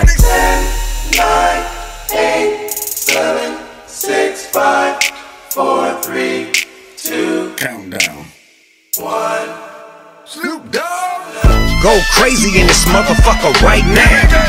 like. 10, 9, 8, 7, 6, 5, 4, 3, 2, Countdown. 1. Snoop Dogg. Go crazy in this motherfucker right now.